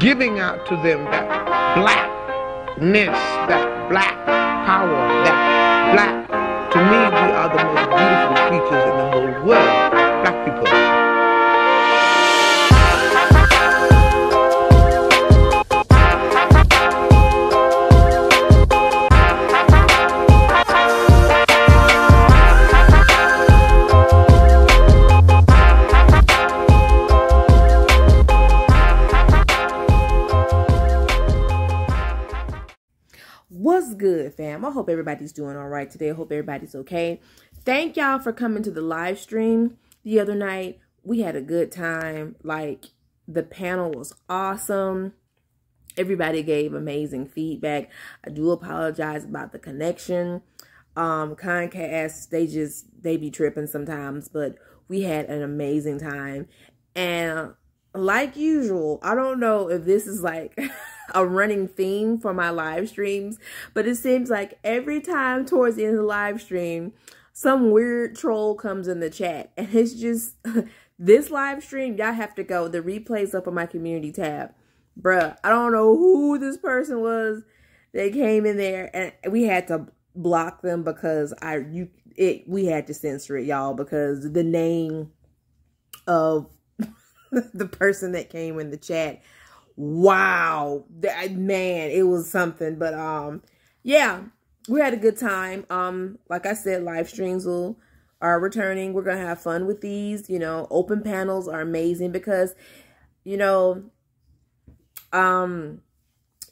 giving out to them that blackness, that black power, that black. To me, we are the most beautiful creatures in the whole world, good, fam? I hope everybody's doing all right today. I hope everybody's okay. Thank y'all for coming to the live stream the other night. We had a good time. Like, the panel was awesome. Everybody gave amazing feedback. I do apologize about the connection. Um, Comcast, they just, they be tripping sometimes, but we had an amazing time. And like usual, I don't know if this is like a running theme for my live streams, but it seems like every time towards the end of the live stream, some weird troll comes in the chat. And it's just this live stream, y'all have to go. The replay's up on my community tab. Bruh, I don't know who this person was. They came in there and we had to block them because I you it we had to censor it, y'all, because the name of the person that came in the chat wow. That man it was something but um yeah we had a good time. Um like i said live streams will are returning. We're gonna have fun with these you know. Open panels are amazing because you know um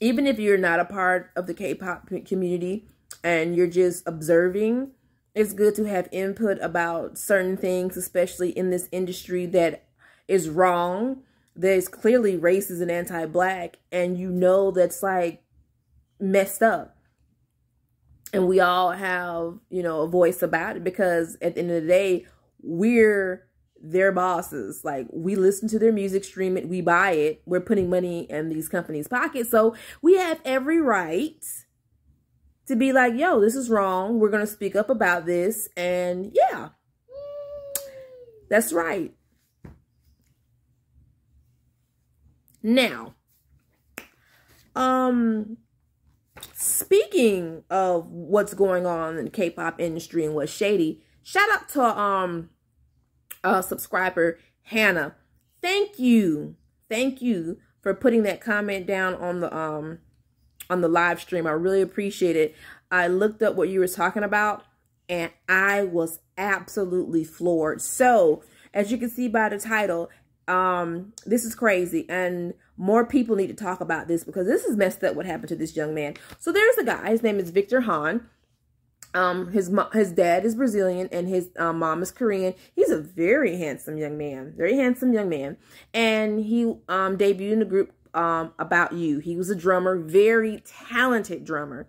even if you're not a part of the k-pop community and you're just observing it's good to have input about certain things especially in this industry that is wrong there's clearly racist and anti-black and you know that's like messed up. And we all have you know a voice about it because at the end of the day we're their bosses. Like we listen to their music stream it we buy it. We're putting money in these companies pockets. So we have every right to be like yo this is wrong. We're to speak up about this. And yeah. That's right Now, um, speaking of what's going on in the K-pop industry and what's shady, shout out to um a subscriber Hannah. Thank you, thank you for putting that comment down on the um on the live stream. I really appreciate it. I looked up what you were talking about and I was absolutely floored. So, as you can see by the title, um this is crazy. And more people need to talk about this because this is messed up what happened to this young man. So there's a guy. His name is victor han um his his dad is brazilian and his um, mom is korean. He's a very handsome young man very handsome young man. And he um debuted in the group um about you. He was a drummer very talented drummer.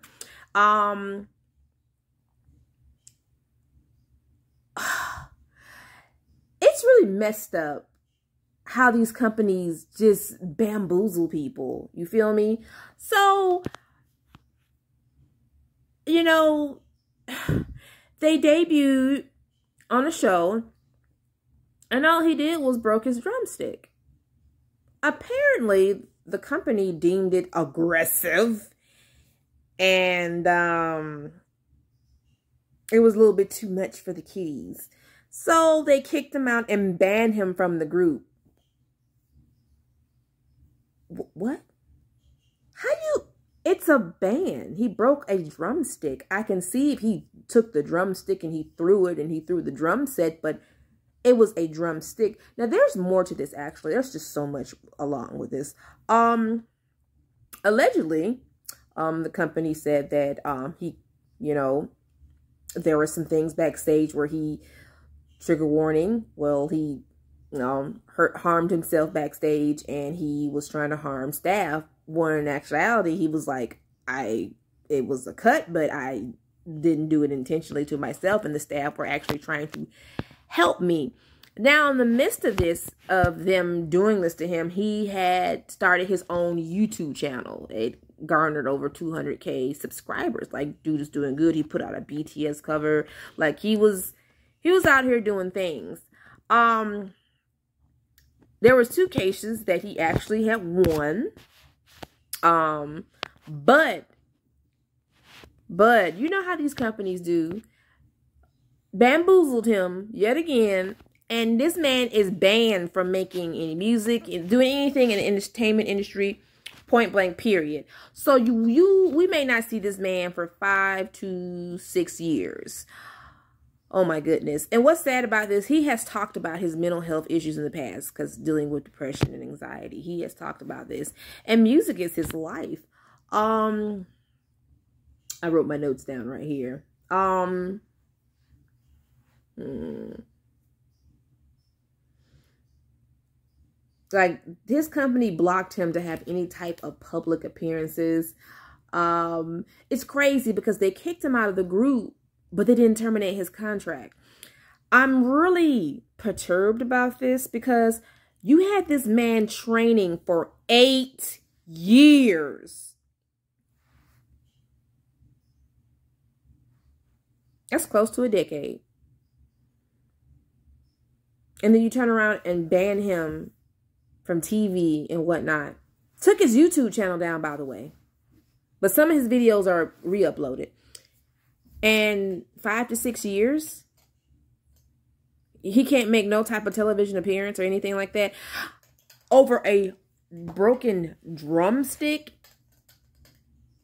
Um it's really messed up how these companies just bamboozle people. You feel me? So, you know, they debuted on a show and all he did was broke his drumstick. Apparently, the company deemed it aggressive and um it was a little bit too much for the kiddies. So they kicked him out and banned him from the group what? How do you? It's a band. He broke a drumstick. I can see if he took the drumstick and he threw it and he threw the drum set, but it was a drumstick. Now there's more to this actually. There's just so much along with this. Um allegedly, um the company said that um he, you know, there were some things backstage where he trigger warning. Well, he um, hurt harmed himself backstage and he was trying to harm staff. When in actuality, he was like, I it was a cut, but I didn't do it intentionally to myself, and the staff were actually trying to help me. Now, in the midst of this, of them doing this to him, he had started his own YouTube channel. It garnered over 200k subscribers. Like, dude is doing good. He put out a BTS cover. Like, he was, he was out here doing things. Um, there was two cases that he actually had won. Um, but but you know how these companies do. Bamboozled him yet again. And this man is banned from making any music and doing anything in the entertainment industry point blank period so you you we may not see this man for five to six years oh my goodness. And what's sad about this he has talked about his mental health issues in the past because dealing with depression and anxiety. He has talked about this. And music is his life. Um i wrote my notes down right here. Um hmm. like his company blocked him to have any type of public appearances. Um it's crazy because they kicked him out of the group but they didn't terminate his contract i'm really perturbed about this because you had this man training for eight years that's close to a decade and then you turn around and ban him from TV and whatnot. Took his YouTube channel down, by the way. But some of his videos are re-uploaded. And five to six years, he can't make no type of television appearance or anything like that. Over a broken drumstick.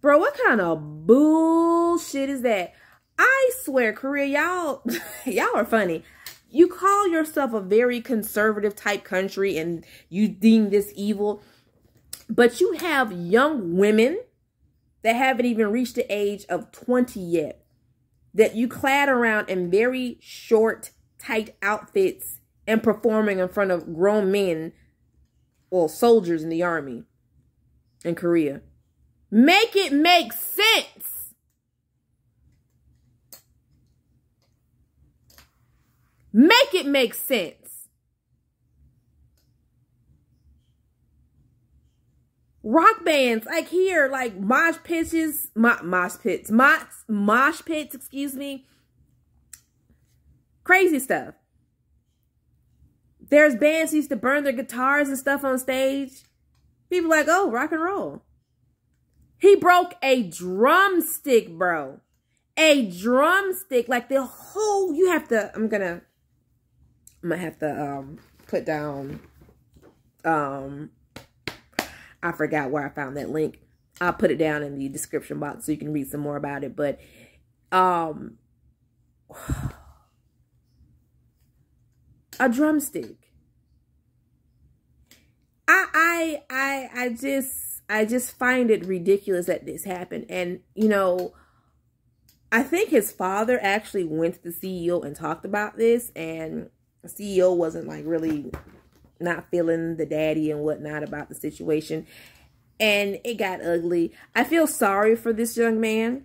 Bro, what kind of bullshit is that? I swear, Korea, y'all, y'all are funny you call yourself a very conservative type country and you deem this evil, but you have young women that haven't even reached the age of 20 yet that you clad around in very short, tight outfits and performing in front of grown men or soldiers in the army in Korea. Make it make sense. Make it make sense. Rock bands, like here, like mosh pitches, mo mosh pits, mosh, mosh pits, excuse me. Crazy stuff. There's bands used to burn their guitars and stuff on stage. People like, oh, rock and roll. He broke a drumstick, bro. A drumstick. Like the whole, you have to, I'm to I'm gonna have to um put down um I forgot where I found that link. I'll put it down in the description box so you can read some more about it. But um a drumstick. I I I I just I just find it ridiculous that this happened. And you know, I think his father actually went to the CEO and talked about this and CEO wasn't like really not feeling the daddy and whatnot about the situation. And it got ugly. I feel sorry for this young man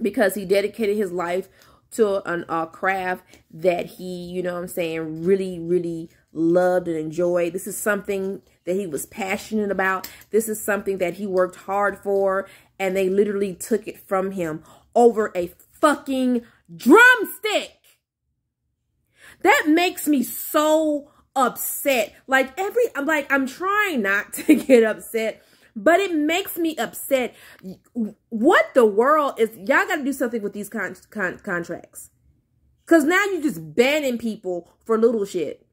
because he dedicated his life to an, a craft that he, you know I'm saying, really, really loved and enjoyed. This is something that he was passionate about. This is something that he worked hard for. And they literally took it from him over a fucking drumstick. That makes me so upset. Like every, I'm like, I'm trying not to get upset, but it makes me upset. What the world is, y'all got to do something with these con con contracts. Because now you're just banning people for little shit.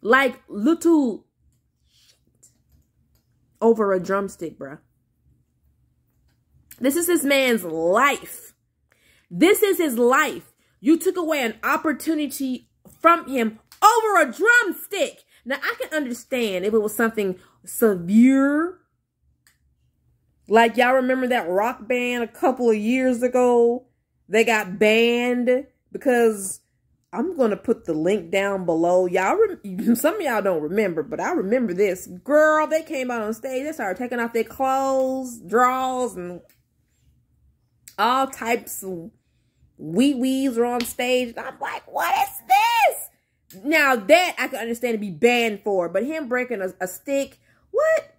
Like little shit over a drumstick, bruh. This is this man's life. This is his life. You took away an opportunity from him over a drumstick. Now, I can understand if it was something severe. Like, y'all remember that rock band a couple of years ago? They got banned because I'm going to put the link down below. Y'all, some of y'all don't remember, but I remember this. Girl, they came out on stage. They started taking off their clothes, drawers, and all types of wee wees were on stage. I'm like, what is this? Now that I can understand to be banned for, but him breaking a, a stick, what?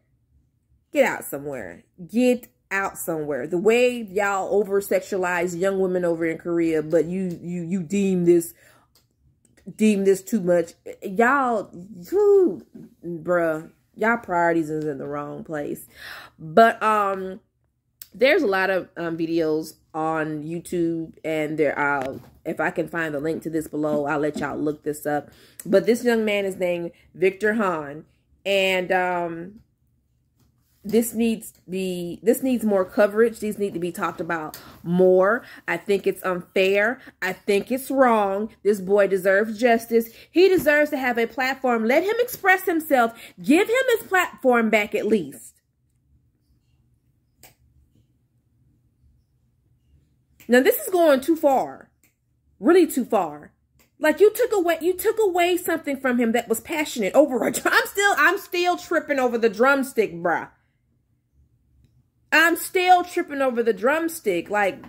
Get out somewhere. Get out somewhere. The way y'all over sexualize young women over in Korea, but you you you deem this deem this too much. Y'all, bruh, y'all priorities is in the wrong place. But um, there's a lot of um, videos on YouTube, and there. I'll if I can find the link to this below, I'll let y'all look this up. But this young man is named Victor Han, and um, this needs be this needs more coverage. These need to be talked about more. I think it's unfair. I think it's wrong. This boy deserves justice. He deserves to have a platform. Let him express himself. Give him his platform back at least now this is going too far really too far like you took away you took away something from him that was passionate over a drum. I'm still I'm still tripping over the drumstick, bruh. I'm still tripping over the drumstick. Like,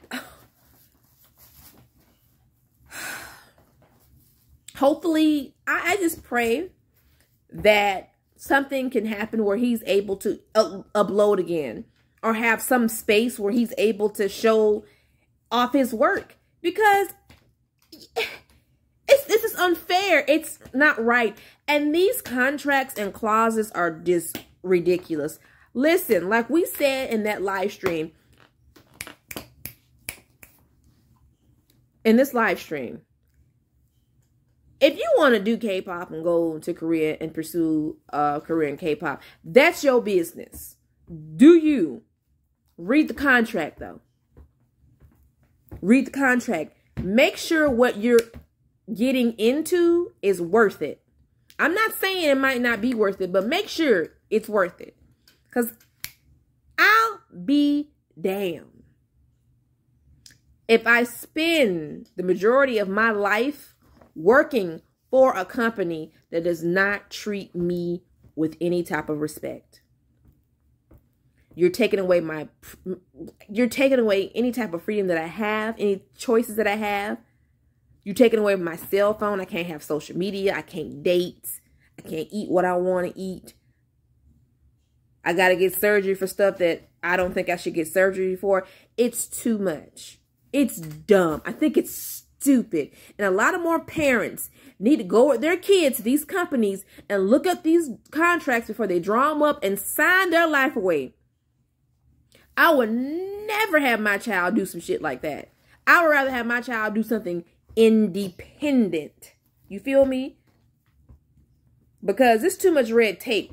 hopefully, I, I, just pray that something can happen where he's able to uh, upload again or have some space where he's able to show off his work because it's this is unfair. It's not right. And these contracts and clauses are just ridiculous. Listen, like we said in that live stream, in this live stream, if you want to do K-pop and go to Korea and pursue uh, Korean K-pop, that's your business. Do you read the contract though? Read the contract. Make sure what you're getting into is worth it. I'm not saying it might not be worth it, but make sure it's worth it. Because I'll be damned if I spend the majority of my life working for a company that does not treat me with any type of respect. You're taking away my, you're taking away any type of freedom that I have, any choices that I have. You're taking away my cell phone. I can't have social media. I can't date. I can't eat what I want to eat. I got to get surgery for stuff that I don't think I should get surgery for. It's too much. It's dumb. I think it's stupid. And a lot of more parents need to go with their kids to these companies and look at these contracts before they draw them up and sign their life away. I would never have my child do some shit like that. I would rather have my child do something independent. You feel me? Because it's too much red tape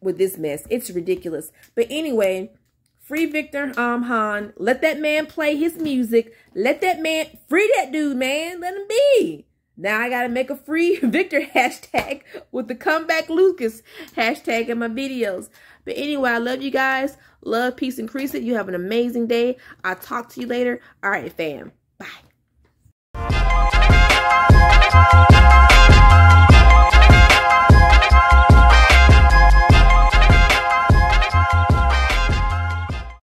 with this mess. It's ridiculous. But anyway, free Victor um Han. Let that man play his music. Let that man free that dude, man. Let him be. Now I gotta make a free Victor hashtag with the comeback Lucas hashtag in my videos. But anyway, I love you guys. Love, peace, increase it. You have an amazing day. I'll talk to you later. All right, fam.